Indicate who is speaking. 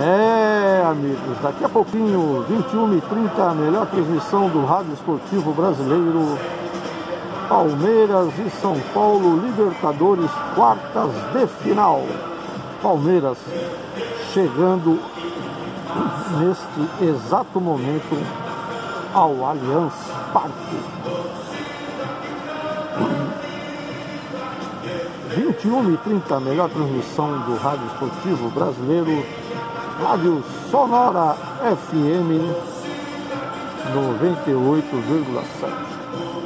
Speaker 1: esportes. Daqui a pouquinho, 21 e 30 a melhor transmissão do Rádio Esportivo Brasileiro. Palmeiras e São Paulo, Libertadores, quartas de final. Palmeiras chegando neste exato momento ao Allianz Parque. 21 e 30, melhor transmissão do Rádio Esportivo Brasileiro, Rádio Sonora FM 98,7.